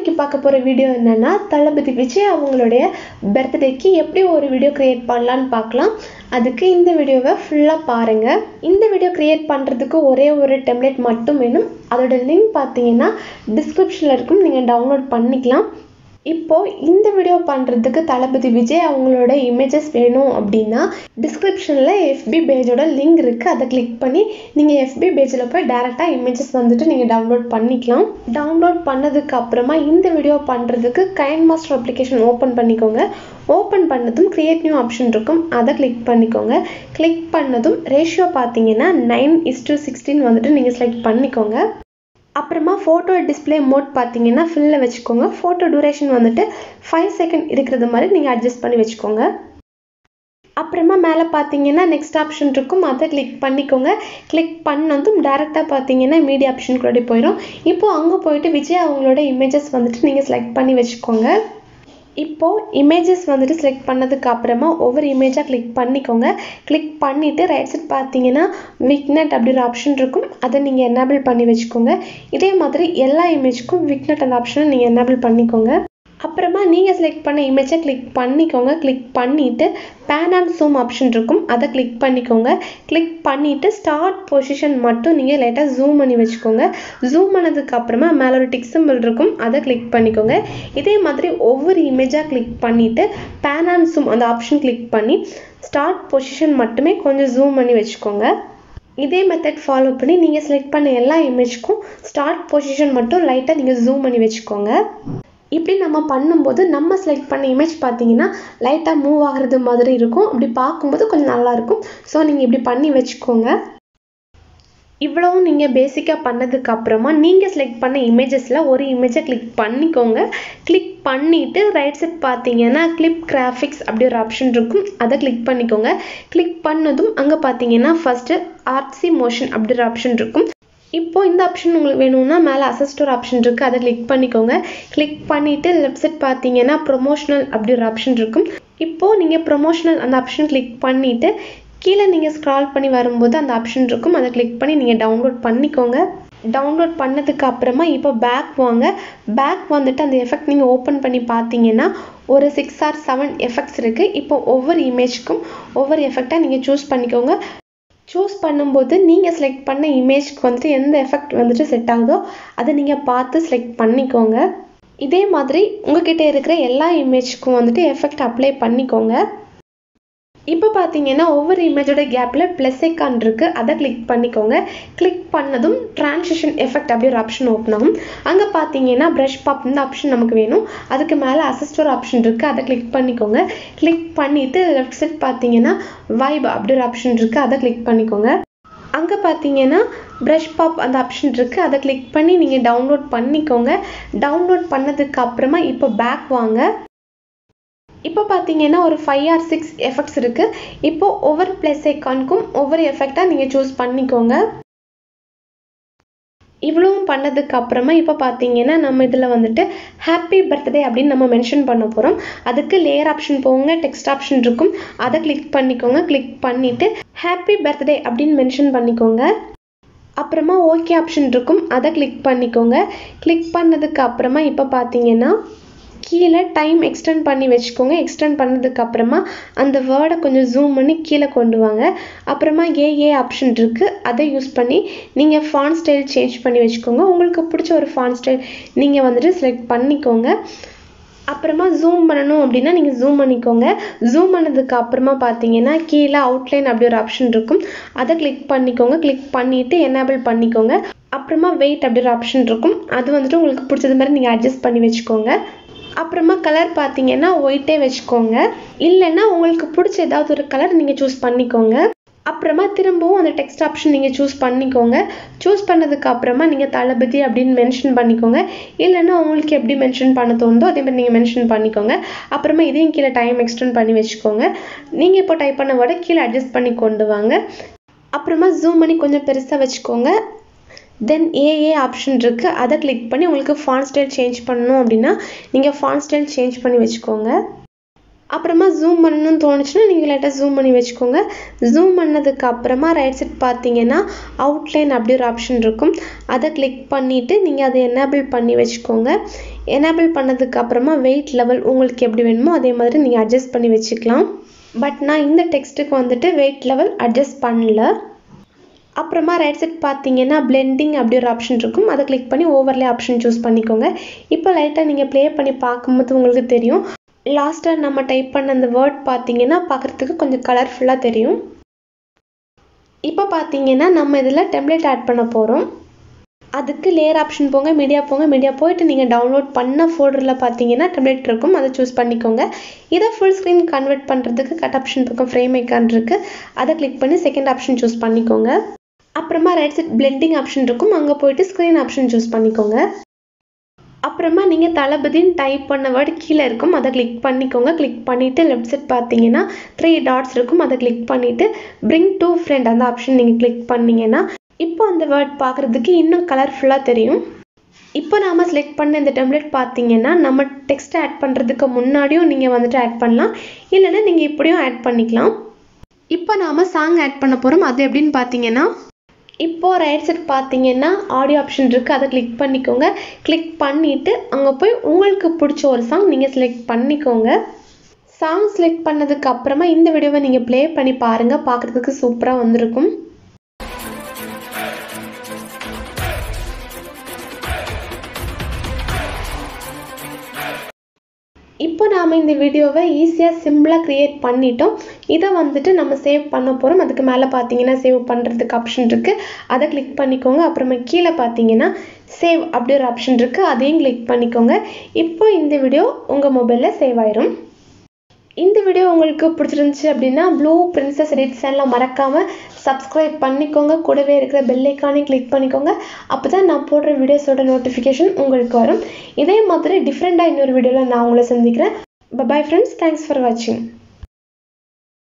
இன்னைக்கு பார்க்க போகிற வீடியோ என்னன்னா தளபதி விஜய் அவங்களுடைய பர்த்டேக்கு எப்படி ஒரு வீடியோ கிரியேட் பண்ணலான்னு பார்க்கலாம். அதுக்கு இந்த வீடியோவை ஃபுல்லாக பாருங்கள் இந்த வீடியோ கிரியேட் பண்ணுறதுக்கு ஒரே ஒரு டெம்ப்ளேட் மட்டும் வேணும். அதோட லிங்க் பார்த்தீங்கன்னா டிஸ்கிரிப்ஷனில் இருக்கும். நீங்கள் டவுன்லோட் பண்ணிக்கலாம். இப்போ இந்த வீடியோ பண்ணுறதுக்கு தளபதி விஜய் அவங்களோட இமேஜஸ் வேணும் அப்படின்னா டிஸ்கிரிப்ஷனில் எஃபி பேஜோட லிங்க் இருக்குது அதை கிளிக் பண்ணி நீங்கள் எஃபி பேஜில் போய் டேரெக்டாக இமேஜஸ் வந்துட்டு நீங்கள் டவுன்லோட் பண்ணிக்கலாம். டவுன்லோட் பண்ணதுக்கு அப்புறமா இந்த வீடியோ பண்ணுறதுக்கு கைன் மாஸ்டர் அப்ளிகேஷன் ஓப்பன் பண்ணிக்கோங்க. ஓப்பன் பண்ணதும் கிரியேட் நியூ ஆப்ஷன் இருக்கும். அதை கிளிக் பண்ணிக்கோங்க. கிளிக் பண்ணதும் ரேஷியோ பார்த்தீங்கன்னா நைன் இஸ் டு சிக்ஸ்டீன் வந்துட்டு நீங்கள் செலக்ட் பண்ணிக்கோங்க. அப்புறமா ஃபோட்டோ டிஸ்பிளே மோட் பார்த்தீங்கன்னா ஃபில்லில் வச்சுக்கோங்க. ஃபோட்டோ டூரேஷன் வந்துட்டு ஃபைவ் செகண்ட் இருக்கிறது மாதிரி நீங்கள் அட்ஜஸ்ட் பண்ணி வச்சுக்கோங்க. அப்புறமா மேலே பார்த்தீங்கன்னா நெக்ஸ்ட் ஆப்ஷன் இருக்கும். அதை கிளிக் பண்ணிக்கோங்க. கிளிக் பண்ணதும் டேரெக்டாக பார்த்தீங்கன்னா மீடியா ஆப்ஷனுக்குள்ளே போயிடும் இப்போது அங்கே போயிட்டு விஜய் அவங்களோட இமேஜஸ் வந்துட்டு நீங்கள் செலக்ட் பண்ணி வச்சுக்கோங்க. இப்போது இமேஜஸ் வந்துட்டு செலக்ட் பண்ணதுக்கு அப்புறமா ஒவ்வொரு இமேஜாக கிளிக் பண்ணிக்கோங்க. கிளிக் பண்ணிவிட்டு ரைட் சைட் பார்த்தீங்கன்னா விக்னட் அப்படின்ற ஆப்ஷன் இருக்கும். அதை நீங்கள் எனேபிள் பண்ணி வச்சுக்கோங்க. இதே மாதிரி எல்லா இமேஜுக்கும் விக்னட் அந்த ஆப்ஷனை நீங்கள் எனேபிள் பண்ணிக்கோங்க. அப்புறமா நீங்கள் செலக்ட் பண்ண இமேஜை கிளிக் பண்ணிக்கோங்க. கிளிக் பண்ணிவிட்டு பேன் அண்ட் ஜூம் ஆப்ஷன் இருக்கும். அதை கிளிக் பண்ணிக்கோங்க. கிளிக் பண்ணிவிட்டு ஸ்டார்ட் பொசிஷன் மட்டும் நீங்கள் லைட்டாக ஜூம் பண்ணி வச்சுக்கோங்க. ஜூம் பண்ணதுக்கப்புறமா மேலே ஒரு டிக் சிம்பிள் இருக்கும். அதை கிளிக் பண்ணிக்கோங்க. இதே மாதிரி ஒவ்வொரு இமேஜாக கிளிக் பண்ணிவிட்டு பேன் அண்ட் ஜூம் அந்த ஆப்ஷன் கிளிக் பண்ணி ஸ்டார்ட் பொசிஷன் மட்டுமே கொஞ்சம் ஜூம் பண்ணி வச்சுக்கோங்க. இதே மெத்தட் ஃபாலோ பண்ணி நீங்கள் செலக்ட் பண்ண எல்லா இமேஜ்க்கும் ஸ்டார்ட் பொசிஷன் மட்டும் லைட்டாக நீங்கள் ஜூம் பண்ணி வச்சுக்கோங்க. இப்படி நம்ம பண்ணும்போது நம்ம செலக்ட் பண்ண இமேஜ் பார்த்தீங்கன்னா லைட்டாக மூவ் ஆகிறது மாதிரி இருக்கும். அப்படி பார்க்கும்போது கொஞ்சம் நல்லாயிருக்கும் ஸோ நீங்கள் இப்படி பண்ணி வச்சுக்கோங்க. இவ்வளவும் நீங்கள் பேசிக்காக பண்ணதுக்கு அப்புறமா நீங்கள் செலக்ட் பண்ண இமேஜஸில் ஒரு இமேஜை கிளிக் பண்ணிக்கோங்க. கிளிக் பண்ணிவிட்டு ரைட் சைட் பார்த்தீங்கன்னா கிளிப் கிராஃபிக்ஸ் அப்படி ஒரு ஆப்ஷன் இருக்கும். அதை கிளிக் பண்ணிக்கோங்க. கிளிக் பண்ணதும் அங்கே பார்த்தீங்கன்னா ஃபஸ்ட்டு ஆர்ட்சி மோஷன் அப்படி ஒரு ஆப்ஷன் இருக்கும். இப்போ இந்த ஆப்ஷன் உங்களுக்கு வேணும்னா மேலே அசிஸ்டர் ஆப்ஷன் இருக்குது அதை கிளிக் பண்ணிக்கோங்க. கிளிக் பண்ணிவிட்டு லெஃப்ட் சைட் பார்த்தீங்கன்னா ப்ரொமோஷனல் அப்படி ஒரு ஆப்ஷன் இருக்கும். இப்போது நீங்கள் ப்ரொமோஷனல் அந்த ஆப்ஷன் கிளிக் பண்ணிவிட்டு கீழே நீங்கள் ஸ்க்ரால் பண்ணி வரும்போது அந்த ஆப்ஷன் இருக்கும். அதை கிளிக் பண்ணி நீங்கள் டவுன்லோட் பண்ணிக்கோங்க. டவுன்லோட் பண்ணதுக்கு அப்புறமா இப்போ பேக் வாங்க. பேக் வந்துட்டு அந்த எஃபெக்ட் நீங்கள் ஓப்பன் பண்ணி பார்த்தீங்கன்னா ஒரு சிக்ஸ் ஆர் செவன் எஃபெக்ட்ஸ் இருக்குது இப்போ ஒவ்வொரு இமேஜ்க்கும் ஒவ்வொரு எஃபெக்டாக நீங்கள் சூஸ் பண்ணிக்கோங்க. சூஸ் பண்ணும்போது நீங்கள் செலக்ட் பண்ண இமேஜ்க்கு வந்துட்டு எந்த எஃபெக்ட் வந்துட்டு செட் ஆகுதோ அதை நீங்கள் பார்த்து செலக்ட் பண்ணிக்கோங்க. இதே மாதிரி உங்ககிட்ட இருக்கிற எல்லா இமேஜ்க்கும் வந்துட்டு எஃபெக்ட் அப்ளை பண்ணிக்கோங்க. இப்போ பார்த்தீங்கன்னா ஒவ்வொரு இமேஜோட கேப்பில் ப்ளஸ் ஐக்கான் இருக்குது அதை கிளிக் பண்ணிக்கோங்க. கிளிக் பண்ணதும் ட்ரான்சிஷன் எஃபெக்ட் அப்படி ஒரு ஆப்ஷன் ஓப்பன் ஆகும். அங்கே பார்த்தீங்கன்னா ப்ரஷ் பாப் இந்த ஆப்ஷன் நமக்கு வேணும். அதுக்கு மேலே அசிஸ்டர் ஆப்ஷன் இருக்குது அதை கிளிக் பண்ணிக்கோங்க. கிளிக் பண்ணிவிட்டு லெஃப்ட் சைட் பார்த்தீங்கன்னா வைப் அப்படி ஒரு ஆப்ஷன் இருக்குது அதை கிளிக் பண்ணிக்கோங்க. அங்கே பார்த்தீங்கன்னா ப்ரஷ் பாப் அந்த ஆப்ஷன் இருக்குது அதை கிளிக் பண்ணி நீங்கள் டவுன்லோட் பண்ணிக்கோங்க. டவுன்லோட் பண்ணதுக்கு அப்புறமா இப்போ பேக் வாங்க. இப்போ பார்த்தீங்கன்னா ஒரு ஃபைவ் ஆர் சிக்ஸ் எஃபெக்ட்ஸ் இருக்குது இப்போ ஒவ்வொரு ப்ளஸ் ஐக்கானுக்கும் ஒவ்வொரு எஃபெக்டாக நீங்கள் சூஸ் பண்ணிக்கோங்க. இவ்வளவும் பண்ணதுக்கு அப்புறமா இப்போ பார்த்தீங்கன்னா நம்ம இதில் வந்துட்டு ஹாப்பி பர்த்டே அப்படின்னு நம்ம மென்ஷன் பண்ண போகிறோம் அதுக்கு லேயர் ஆப்ஷன் போங்க டெக்ஸ்ட் ஆப்ஷன் இருக்கும். அதை கிளிக் பண்ணிக்கோங்க. கிளிக் பண்ணிவிட்டு ஹாப்பி பர்த்டே அப்படின்னு மென்ஷன் பண்ணிக்கோங்க. அப்புறமா ஓகே ஆப்ஷன் இருக்கும். அதை கிளிக் பண்ணிக்கோங்க. கிளிக் பண்ணதுக்கு அப்புறமா இப்போ பார்த்தீங்கன்னா கீழே டைம் எக்ஸ்டெண்ட் பண்ணி வச்சுக்கோங்க. எக்ஸ்டெண்ட் பண்ணதுக்கு அப்புறமா அந்த வேர்டை கொஞ்சம் ஜூம் பண்ணி கீழே கொண்டு வாங்க. அப்புறமா ஏஏ ஆப்ஷன் இருக்குது அதை யூஸ் பண்ணி நீங்கள் ஃபான் ஸ்டைல் சேஞ்ச் பண்ணி வச்சுக்கோங்க. உங்களுக்கு பிடிச்ச ஒரு ஃபான் ஸ்டைல் நீங்கள் வந்துட்டு செலக்ட் பண்ணிக்கோங்க. அப்புறமா ஜூம் பண்ணணும் அப்படின்னா நீங்கள் ஜூம் பண்ணிக்கோங்க. ஜூம் பண்ணதுக்கு அப்புறமா பார்த்தீங்கன்னா கீழே அவுட்லைன் அப்படி ஒரு ஆப்ஷன் இருக்கும். அதை கிளிக் பண்ணிக்கோங்க. கிளிக் பண்ணிவிட்டு எனேபிள் பண்ணிக்கோங்க. அப்புறமா வெயிட் அப்படி ஒரு ஆப்ஷன் இருக்கும். அது வந்துட்டு உங்களுக்கு பிடிச்சது மாதிரி நீங்கள் அட்ஜஸ்ட் பண்ணி வச்சுக்கோங்க. அப்புறமா கலர் பார்த்தீங்கன்னா ஒயிட்டே வச்சுக்கோங்க. இல்லைன்னா உங்களுக்கு பிடிச்ச ஏதாவது ஒரு கலர் நீங்கள் சூஸ் பண்ணிக்கோங்க. அப்புறமா திரும்பவும் அந்த டெக்ஸ்ட் ஆப்ஷன் நீங்கள் சூஸ் பண்ணிக்கோங்க. சூஸ் பண்ணதுக்கு அப்புறமா நீங்கள் தளபதி அப்படின்னு மென்ஷன் பண்ணிக்கோங்க. இல்லைன்னா உங்களுக்கு எப்படி மென்ஷன் பண்ண தோணுதோ அதே மாதிரி நீங்கள் மென்ஷன் பண்ணிக்கோங்க. அப்புறமா இதையும் கீழே டைம் எக்ஸ்டெண்ட் பண்ணி வச்சுக்கோங்க. நீங்கள் இப்போ டைப் பண்ண விட கீழே அட்ஜஸ்ட் பண்ணி கொண்டு வாங்க. அப்புறமா ஜூம் பண்ணி கொஞ்சம் பெருசாக வச்சுக்கோங்க. தென் ஏஏ ஆப்ஷன் இருக்குது அதை கிளிக் பண்ணி உங்களுக்கு ஃபான் ஸ்டைல் சேஞ்ச் பண்ணணும் அப்படின்னா நீங்கள் ஃபான் ஸ்டைல் சேஞ்ச் பண்ணி வச்சுக்கோங்க. அப்புறமா ஜூம் பண்ணணும்னு தோணுச்சுன்னா நீங்கள் லைட்டாக ஜூம் பண்ணி வச்சுக்கோங்க. ஜூம் பண்ணதுக்கு அப்புறமா ரைட் சைட் பார்த்தீங்கன்னா அவுட்லைன் அப்படி ஒரு ஆப்ஷன் இருக்கும். அதை கிளிக் பண்ணிவிட்டு நீங்கள் அதை எனேபிள் பண்ணி வச்சுக்கோங்க. எனேபிள் பண்ணதுக்கு அப்புறமா வெயிட் லெவல் உங்களுக்கு எப்படி வேணுமோ அதே மாதிரி நீங்கள் அட்ஜஸ்ட் பண்ணி வச்சுக்கலாம். பட் நான் இந்த டெக்ஸ்ட்டுக்கு வந்துட்டு வெயிட் லெவல் அட்ஜஸ்ட் பண்ணல. அப்புறமா ரைட் சைட் பார்த்தீங்கன்னா பிளெண்டிங் அப்படி ஒரு ஆப்ஷன் இருக்கும். அதை கிளிக் பண்ணி ஓவர்லே ஆப்ஷன் சூஸ் பண்ணிக்கோங்க. இப்போ லைட்டாக நீங்கள் ப்ளே பண்ணி பார்க்கும்போது உங்களுக்கு தெரியும். லாஸ்ட்டாக நம்ம டைப் பண்ண அந்த வேர்ட் பார்த்தீங்கன்னா பார்க்குறதுக்கு கொஞ்சம் கலர்ஃபுல்லாக தெரியும். இப்போ பார்த்தீங்கன்னா நம்ம இதில் டெம்ப்ளேட் ஆட் பண்ண போகிறோம் அதுக்கு லேயர் ஆப்ஷன் போங்க மீடியா போங்க. மீடியா போயிட்டு நீங்கள் டவுன்லோட் பண்ண ஃபோல்டரில் பார்த்தீங்கன்னா டெம்ப்ளேட் இருக்கும். அதை சூஸ் பண்ணிக்கோங்க. இதை ஃபுல் ஸ்க்ரீன் கன்வெர்ட் பண்ணுறதுக்கு கட் ஆப்ஷன் பக்கம் ஃப்ரேம் ஐக்கான் இருக்குது அதை கிளிக் பண்ணி செகண்ட் ஆப்ஷன் சூஸ் பண்ணிக்கோங்க. அப்புறமா ரைட் சைட் பிளெண்டிங் ஆப்ஷன் இருக்கும். அங்கே போயிட்டு ஸ்க்ரீன் ஆப்ஷன் சூஸ் பண்ணிக்கோங்க. அப்புறமா நீங்கள் தளபதின்னு டைப் பண்ண வேர்டு கீழே இருக்கும். அதை கிளிக் பண்ணிக்கோங்க. கிளிக் பண்ணிவிட்டு லெஃப்ட் சைட் பார்த்தீங்கன்னா த்ரீ டாட்ஸ் இருக்கும். அதை கிளிக் பண்ணிவிட்டு பிரிங் டூ ஃப்ரெண்ட் அந்த ஆப்ஷன் நீங்கள் கிளிக் பண்ணிங்கன்னா இப்போ அந்த வேர்ட் பார்க்குறதுக்கு இன்னும் கலர்ஃபுல்லாக தெரியும். இப்போ நாம் செலக்ட் பண்ண இந்த டெம்ப்ளேட் பார்த்தீங்கன்னா நம்ம டெக்ஸ்ட் ஆட் பண்ணுறதுக்கு முன்னாடியும் நீங்கள் வந்துட்டு ஆட் பண்ணலாம். இல்லைன்னா நீங்கள் இப்படியும் ஆட் பண்ணிக்கலாம். இப்போ நாம் சாங் ஆட் பண்ண போகிறோம் அது எப்படின்னு பார்த்தீங்கன்னா இப்போது ரைட் சைட் பார்த்தீங்கன்னா ஆடியோ ஆப்ஷன் இருக்குது அதை கிளிக் பண்ணிக்கோங்க. கிளிக் பண்ணிவிட்டு அங்கே போய் உங்களுக்கு பிடிச்ச ஒரு சாங் நீங்கள் செலக்ட் பண்ணிக்கோங்க. சாங் செலக்ட் பண்ணதுக்கு அப்புறமா இந்த வீடியோவை நீங்கள் ப்ளே பண்ணி பாருங்கள் பார்க்குறதுக்கு சூப்பராக வந்திருக்கும். இப்போ நாம் இந்த வீடியோவை ஈஸியாக சிம்பிளாக க்ரியேட் பண்ணிட்டோம். இதை வந்துட்டு நம்ம சேவ் பண்ண போகிறோம் அதுக்கு மேலே பார்த்தீங்கன்னா சேவ் பண்ணுறதுக்கு ஆப்ஷன் இருக்குது அதை கிளிக் பண்ணிக்கோங்க. அப்புறமா கீழே பார்த்தீங்கன்னா சேவ் அப்படி ஒரு ஆப்ஷன் இருக்குது அதையும் கிளிக் பண்ணிக்கோங்க. இப்போ இந்த வீடியோ உங்கள் மொபைலில் சேவ் ஆயிரும். இந்த வீடியோ உங்களுக்கு பிடிச்சிருந்துச்சு அப்படின்னா ப்ளூ பிரின்சஸ் ரெட் சேனலில் மறக்காமல் சப்ஸ்கிரைப் பண்ணிக்கோங்க. கூடவே இருக்கிற பெல்லைக்கானே கிளிக் பண்ணிக்கோங்க. அப்போ தான் நான் போடுற வீடியோஸோட நோட்டிஃபிகேஷன் உங்களுக்கு வரும். இதே மாதிரி டிஃப்ரெண்ட்டாக இன்னொரு வீடியோவில் நான் உங்களை சந்திக்கிறேன். பபாய் ஃப்ரெண்ட்ஸ் தேங்க்ஸ் ஃபார் வாட்சிங்